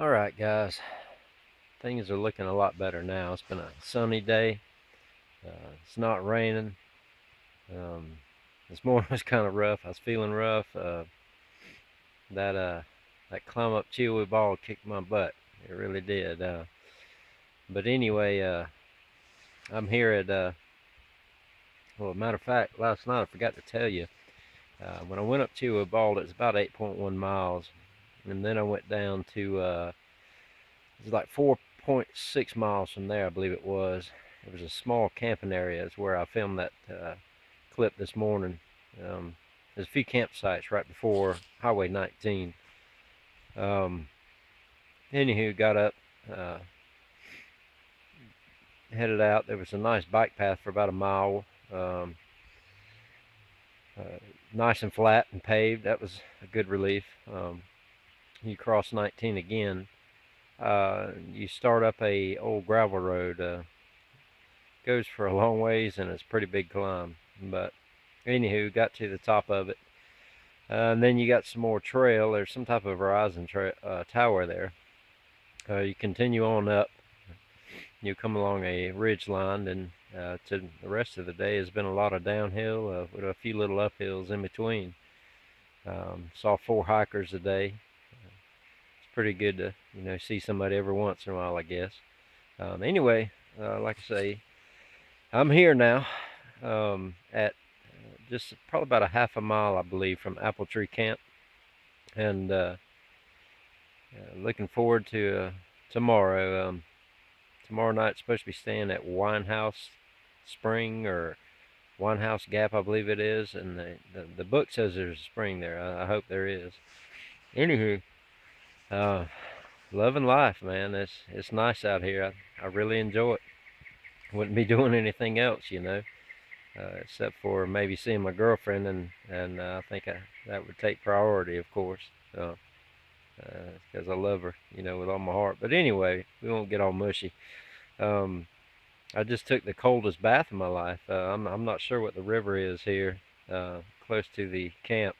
Alright guys, things are looking a lot better now. It's been a sunny day. Uh, it's not raining. Um, this morning was kind of rough. I was feeling rough. Uh, that uh, that climb up Cheoah Bald kicked my butt. It really did. Uh, but anyway, uh, I'm here at, uh, well, matter of fact, last night I forgot to tell you, when I went up Cheoah Bald, it's about 8.1 miles and then I went down to uh, it was like 4.6 miles from there I believe it was. It was a small camping area is where I filmed that uh, clip this morning. Um, there's a few campsites right before Highway 19 um, anywho got up uh, headed out. There was a nice bike path for about a mile um, uh, nice and flat and paved. That was a good relief. Um, you cross 19 again, uh, you start up a old gravel road. Uh, goes for a long ways and it's a pretty big climb. But anywho, got to the top of it. Uh, and then you got some more trail. There's some type of Verizon uh, tower there. Uh, you continue on up. You come along a ridge line and uh, to the rest of the day has been a lot of downhill with a few little uphills in between. Um, saw four hikers a day pretty good to you know see somebody every once in a while I guess. Um, anyway uh, like I say I'm here now um, at just probably about a half a mile I believe from Apple Tree Camp. And uh, uh looking forward to uh, tomorrow. Um, tomorrow night supposed to be staying at Winehouse Spring or Winehouse Gap I believe it is. And the, the, the book says there's a spring there. I, I hope there is. Anywho uh, loving life, man. It's it's nice out here. I, I really enjoy it. Wouldn't be doing anything else, you know, uh, except for maybe seeing my girlfriend, and and uh, I think I, that would take priority, of course, because uh, I love her, you know, with all my heart. But anyway, we won't get all mushy. Um, I just took the coldest bath of my life. Uh, I'm I'm not sure what the river is here, uh, close to the camp,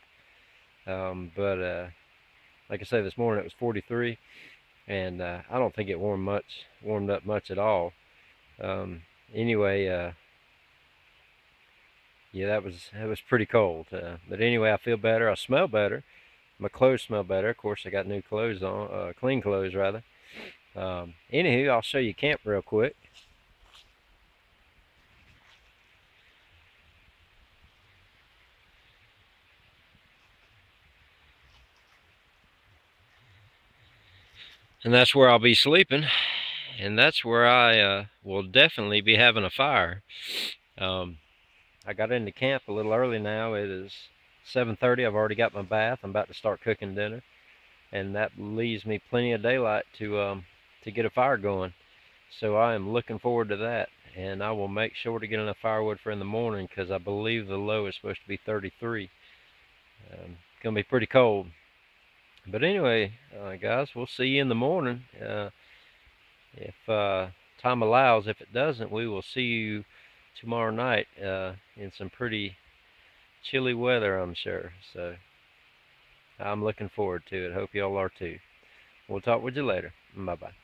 um, but like I said this morning it was 43 and uh, I don't think it warmed much warmed up much at all. Um, anyway uh, yeah that was that was pretty cold uh, but anyway I feel better. I smell better. My clothes smell better. Of course I got new clothes on uh, clean clothes rather. Um, anywho I'll show you camp real quick and that's where I'll be sleeping and that's where I uh, will definitely be having a fire. Um, I got into camp a little early now. It is 7:30 I've already got my bath. I'm about to start cooking dinner and that leaves me plenty of daylight to um, to get a fire going. So I am looking forward to that and I will make sure to get enough firewood for in the morning because I believe the low is supposed to be 33 um, it's gonna be pretty cold but anyway, uh, guys, we'll see you in the morning. Uh, if uh, time allows, if it doesn't, we will see you tomorrow night uh, in some pretty chilly weather, I'm sure. So I'm looking forward to it. Hope y'all are too. We'll talk with you later. Bye-bye.